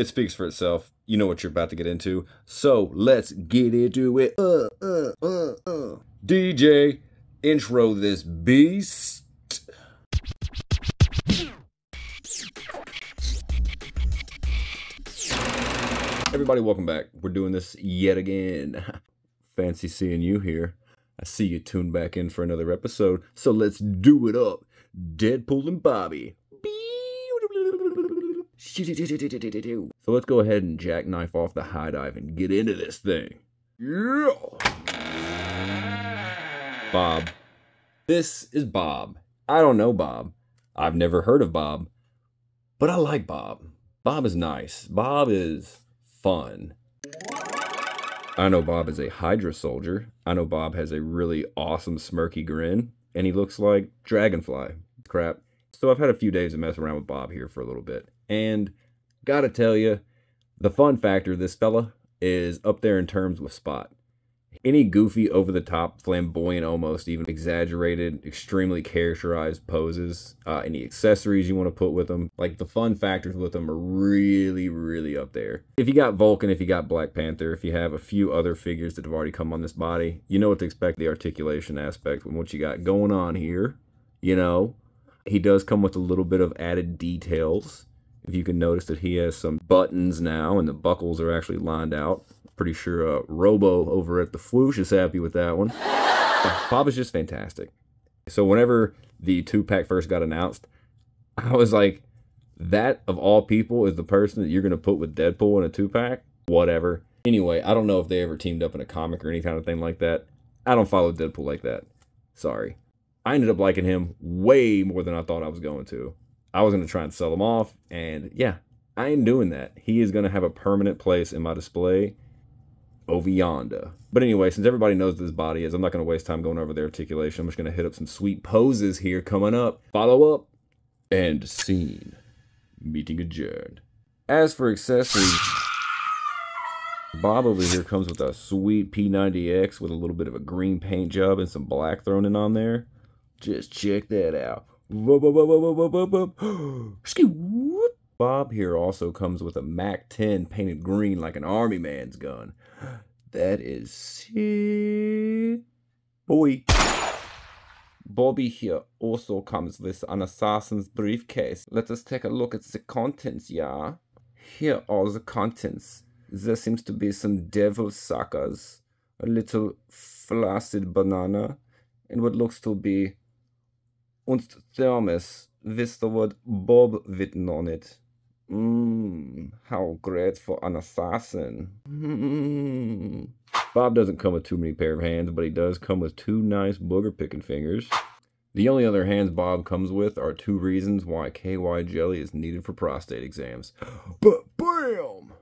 It speaks for itself. You know what you're about to get into. So let's get into it. Uh, uh, uh, uh. DJ, intro this beast. Everybody, welcome back. We're doing this yet again. Fancy seeing you here. I see you tuned back in for another episode. So let's do it up. Deadpool and Bobby. So let's go ahead and jackknife off the high dive and get into this thing. Yeah. Bob. This is Bob. I don't know Bob. I've never heard of Bob. But I like Bob. Bob is nice. Bob is fun. I know Bob is a Hydra soldier. I know Bob has a really awesome smirky grin. And he looks like Dragonfly. Crap. So I've had a few days to mess around with Bob here for a little bit. And gotta tell you, the fun factor of this fella is up there in terms with Spot. Any goofy, over the top, flamboyant, almost even exaggerated, extremely characterized poses, uh, any accessories you want to put with them, like the fun factors with them are really, really up there. If you got Vulcan, if you got Black Panther, if you have a few other figures that have already come on this body, you know what to expect the articulation aspect and what you got going on here. You know, he does come with a little bit of added details. If you can notice that he has some buttons now and the buckles are actually lined out. Pretty sure uh, Robo over at the Fwoosh is happy with that one. Bob is just fantastic. So whenever the two-pack first got announced, I was like, that of all people is the person that you're going to put with Deadpool in a two-pack? Whatever. Anyway, I don't know if they ever teamed up in a comic or any kind of thing like that. I don't follow Deadpool like that. Sorry. I ended up liking him way more than I thought I was going to. I was going to try and sell him off, and yeah, I ain't doing that. He is going to have a permanent place in my display over yonder. But anyway, since everybody knows this body is, I'm not going to waste time going over the articulation. I'm just going to hit up some sweet poses here coming up. Follow up. And scene. Meeting adjourned. As for accessories, Bob over here comes with a sweet P90X with a little bit of a green paint job and some black thrown in on there. Just check that out. Bob here also comes with a MAC 10 painted green like an army man's gun. That is sick. Boy. Bobby here also comes with an assassin's briefcase. Let us take a look at the contents, yeah? Here are the contents. There seems to be some devil suckers, a little flaccid banana, and what looks to be und thermos with the word Bob written on it. Mmm, how great for an assassin. Mm. Bob doesn't come with too many pair of hands, but he does come with two nice booger picking fingers. The only other hands Bob comes with are two reasons why KY jelly is needed for prostate exams. But bam!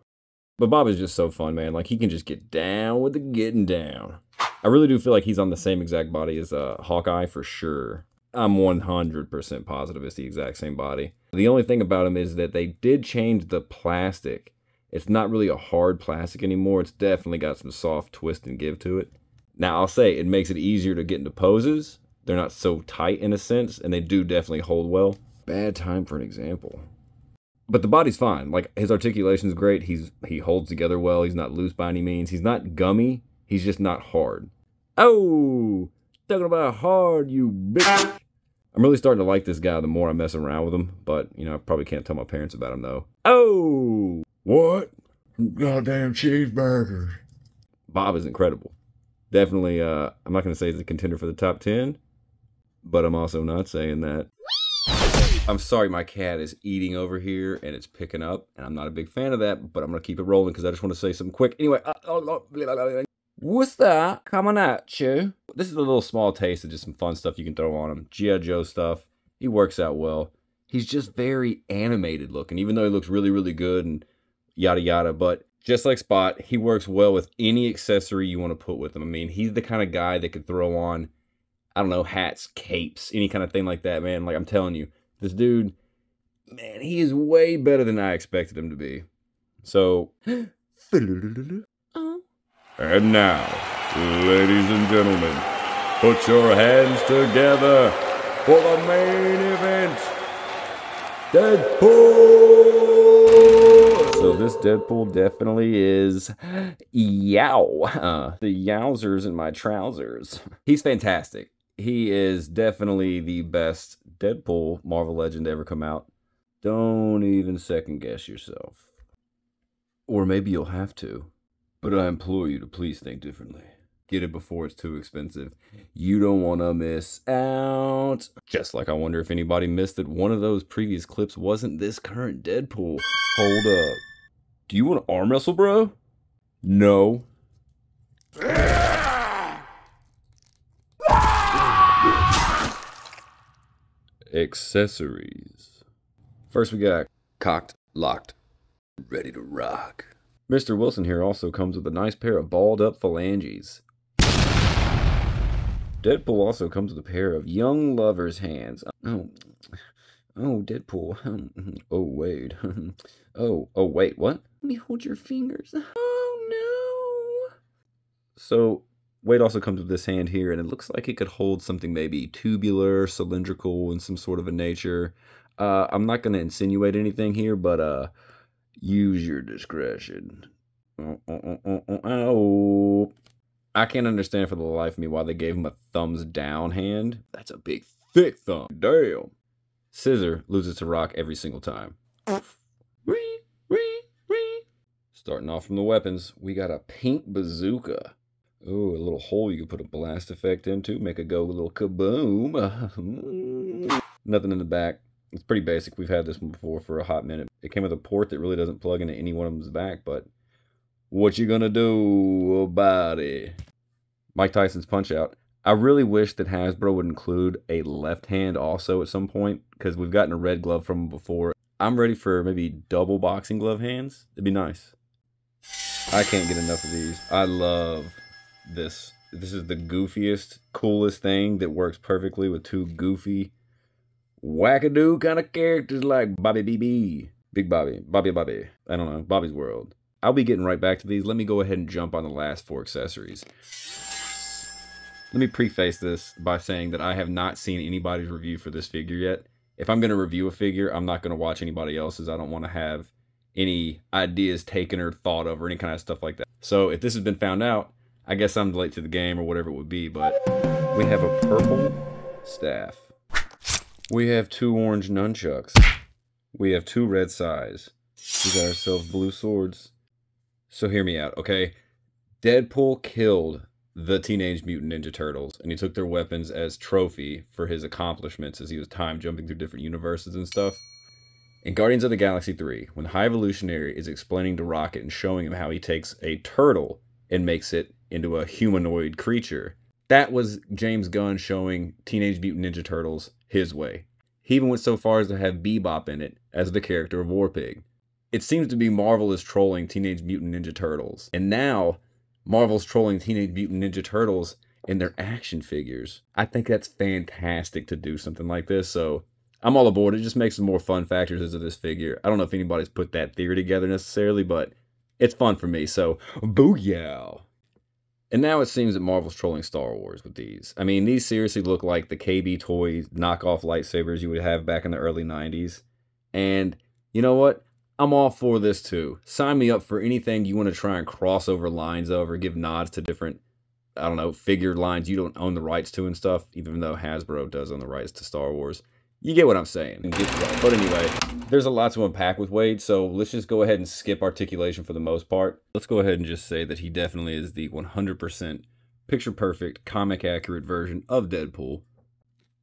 But Bob is just so fun, man. Like, he can just get down with the getting down. I really do feel like he's on the same exact body as uh, Hawkeye for sure. I'm 100% positive it's the exact same body. The only thing about him is that they did change the plastic. It's not really a hard plastic anymore. It's definitely got some soft twist and give to it. Now, I'll say it makes it easier to get into poses. They're not so tight in a sense, and they do definitely hold well. Bad time for an example. But the body's fine. Like, his articulation's great. He's He holds together well. He's not loose by any means. He's not gummy. He's just not hard. Oh! Talking about hard, you bitch. I'm really starting to like this guy the more I mess around with him, but, you know, I probably can't tell my parents about him, though. Oh! What? Goddamn cheeseburgers. Bob is incredible. Definitely, uh, I'm not going to say he's a contender for the top 10, but I'm also not saying that. I'm sorry my cat is eating over here and it's picking up, and I'm not a big fan of that, but I'm going to keep it rolling because I just want to say something quick. Anyway, uh, oh, What's that coming at you? This is a little small taste of just some fun stuff you can throw on him. G.I. Joe stuff. He works out well. He's just very animated looking, even though he looks really, really good and yada yada. But just like Spot, he works well with any accessory you want to put with him. I mean, he's the kind of guy that could throw on, I don't know, hats, capes, any kind of thing like that, man. Like I'm telling you, this dude, man, he is way better than I expected him to be. So. And now, ladies and gentlemen, put your hands together for the main event. Deadpool! So this Deadpool definitely is yow. Uh, the yowzers in my trousers. He's fantastic. He is definitely the best Deadpool Marvel Legend to ever come out. Don't even second guess yourself. Or maybe you'll have to. But I implore you to please think differently. Get it before it's too expensive. You don't want to miss out. Just like I wonder if anybody missed that one of those previous clips wasn't this current Deadpool. Hold up. Do you want to arm wrestle, bro? No. Accessories. First, we got cocked, locked, ready to rock. Mr. Wilson here also comes with a nice pair of balled up phalanges. Deadpool also comes with a pair of young lover's hands. Oh, oh, Deadpool. Oh, wait. Oh, oh, wait, what? Let me hold your fingers. Oh, no. So, Wade also comes with this hand here, and it looks like it could hold something maybe tubular, cylindrical, in some sort of a nature. Uh, I'm not going to insinuate anything here, but uh, use your discretion. Oh oh, oh, oh, oh, oh. I can't understand for the life of me why they gave him a thumbs down hand. That's a big, thick thumb. Damn. Scissor loses to Rock every single time. Starting off from the weapons, we got a pink bazooka. Ooh, a little hole you can put a blast effect into, make it go a little kaboom. Nothing in the back. It's pretty basic. We've had this one before for a hot minute. It came with a port that really doesn't plug into any one of them's back, but what you gonna do about it? Mike Tyson's Punch Out. I really wish that Hasbro would include a left hand also at some point because we've gotten a red glove from before. I'm ready for maybe double boxing glove hands. It'd be nice. I can't get enough of these. I love this. This is the goofiest, coolest thing that works perfectly with two goofy, wackadoo kind of characters like Bobby BB. Big Bobby. Bobby Bobby. I don't know. Bobby's World. I'll be getting right back to these. Let me go ahead and jump on the last four accessories. Let me preface this by saying that I have not seen anybody's review for this figure yet. If I'm going to review a figure, I'm not going to watch anybody else's. I don't want to have any ideas taken or thought of or any kind of stuff like that. So if this has been found out, I guess I'm late to the game or whatever it would be, but we have a purple staff. We have two orange nunchucks. We have two red sais. We got ourselves blue swords. So hear me out, okay? Deadpool killed the Teenage Mutant Ninja Turtles, and he took their weapons as trophy for his accomplishments as he was time jumping through different universes and stuff. In Guardians of the Galaxy 3, when High Evolutionary is explaining to Rocket and showing him how he takes a turtle and makes it into a humanoid creature, that was James Gunn showing Teenage Mutant Ninja Turtles his way. He even went so far as to have Bebop in it as the character of Warpig. It seems to be Marvel is trolling Teenage Mutant Ninja Turtles. And now Marvel's trolling Teenage Mutant Ninja Turtles in their action figures. I think that's fantastic to do something like this. So I'm all aboard. It just makes some more fun factors into this figure. I don't know if anybody's put that theory together necessarily, but it's fun for me. So, booyah! And now it seems that Marvel's trolling Star Wars with these. I mean, these seriously look like the KB toy knockoff lightsabers you would have back in the early 90s. And you know what? I'm all for this too. Sign me up for anything you want to try and cross over lines of or give nods to different, I don't know, figure lines you don't own the rights to and stuff, even though Hasbro does own the rights to Star Wars. You get what I'm saying. But anyway, there's a lot to unpack with Wade, so let's just go ahead and skip articulation for the most part. Let's go ahead and just say that he definitely is the 100% picture perfect, comic accurate version of Deadpool.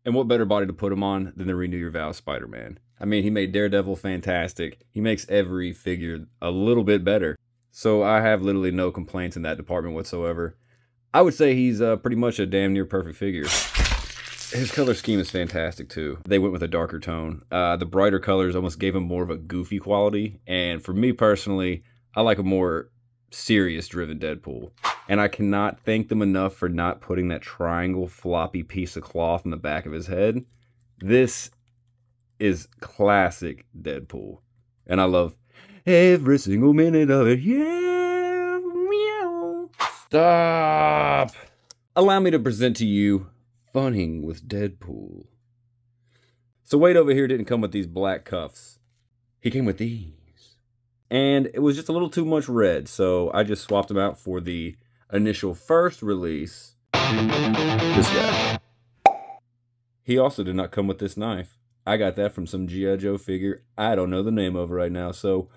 And what better body to put him on than the Renew Your Vow Spider Man? I mean, he made Daredevil fantastic. He makes every figure a little bit better. So I have literally no complaints in that department whatsoever. I would say he's uh, pretty much a damn near perfect figure. His color scheme is fantastic too. They went with a darker tone. Uh, the brighter colors almost gave him more of a goofy quality. And for me personally, I like a more serious driven Deadpool. And I cannot thank them enough for not putting that triangle floppy piece of cloth in the back of his head. This is classic Deadpool. And I love every single minute of it. Yeah, meow. Stop. Allow me to present to you Funning with Deadpool. So Wade over here didn't come with these black cuffs. He came with these. and it was just a little too much red, so I just swapped them out for the initial first release. This guy. He also did not come with this knife. I got that from some G.I. Joe figure I don't know the name of right now, so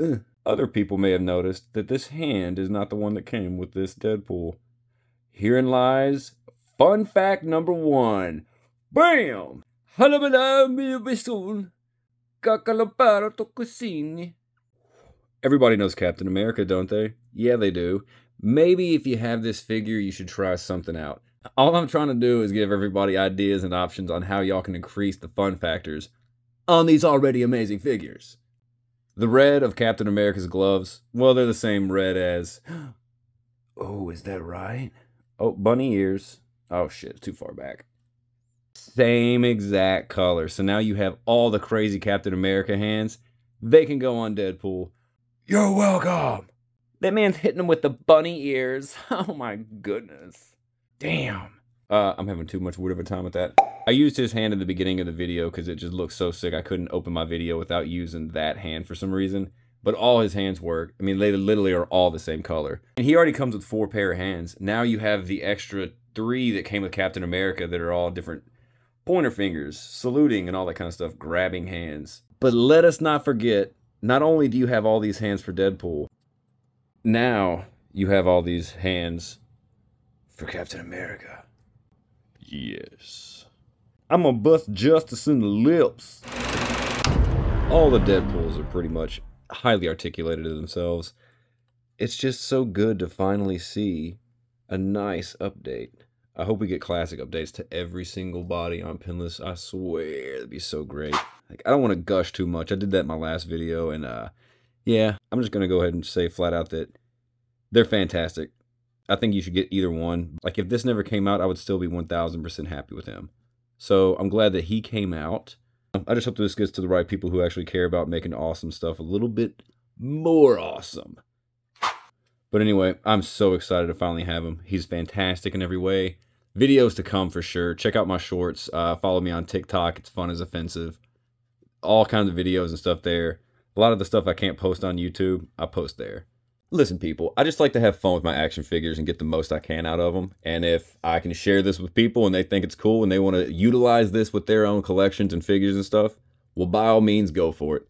eh. other people may have noticed that this hand is not the one that came with this Deadpool. Herein lies fun fact number one. BAM! Everybody knows Captain America, don't they? Yeah, they do. Maybe if you have this figure, you should try something out. All I'm trying to do is give everybody ideas and options on how y'all can increase the fun factors on these already amazing figures. The red of Captain America's gloves, well, they're the same red as. Oh, is that right? Oh, bunny ears. Oh shit, too far back. Same exact color. So now you have all the crazy Captain America hands. They can go on Deadpool. You're welcome. That man's hitting him with the bunny ears. Oh my goodness. Damn. Uh, I'm having too much wood of a time with that. I used his hand in the beginning of the video because it just looks so sick. I couldn't open my video without using that hand for some reason. But all his hands work. I mean, they literally are all the same color. And he already comes with four pair of hands. Now you have the extra three that came with Captain America that are all different pointer fingers, saluting and all that kind of stuff, grabbing hands. But let us not forget, not only do you have all these hands for Deadpool, now you have all these hands for Captain America. Yes. I'm gonna bust justice in the lips. All the Deadpools are pretty much highly articulated to themselves. It's just so good to finally see a nice update. I hope we get classic updates to every single body on Pinless. I swear, it'd be so great. Like, I don't want to gush too much. I did that in my last video, and uh, yeah, I'm just gonna go ahead and say flat out that they're fantastic. I think you should get either one. Like, if this never came out, I would still be 1000% happy with him. So I'm glad that he came out. I just hope this gets to the right people who actually care about making awesome stuff a little bit more awesome. But anyway, I'm so excited to finally have him. He's fantastic in every way. Videos to come for sure. Check out my shorts. Uh, follow me on TikTok. It's Fun is Offensive. All kinds of videos and stuff there. A lot of the stuff I can't post on YouTube, I post there. Listen, people, I just like to have fun with my action figures and get the most I can out of them. And if I can share this with people and they think it's cool and they want to utilize this with their own collections and figures and stuff, well, by all means, go for it.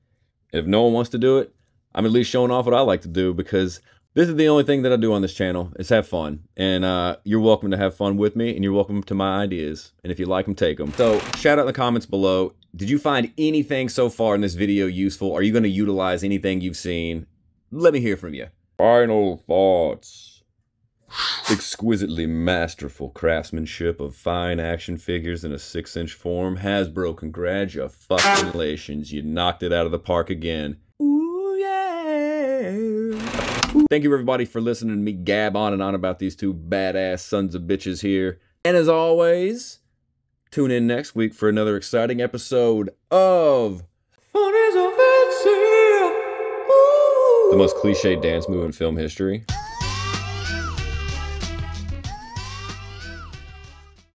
If no one wants to do it, I'm at least showing off what I like to do because this is the only thing that I do on this channel is have fun. And uh, you're welcome to have fun with me and you're welcome to my ideas. And if you like them, take them. So shout out in the comments below. Did you find anything so far in this video useful? Are you going to utilize anything you've seen? Let me hear from you. Final thoughts. Exquisitely masterful craftsmanship of fine action figures in a 6-inch form. Hasbro, congratulations. You knocked it out of the park again. Thank you, everybody, for listening to me gab on and on about these two badass sons of bitches here. And as always, tune in next week for another exciting episode of Fun is Offensive the most cliche dance move in film history.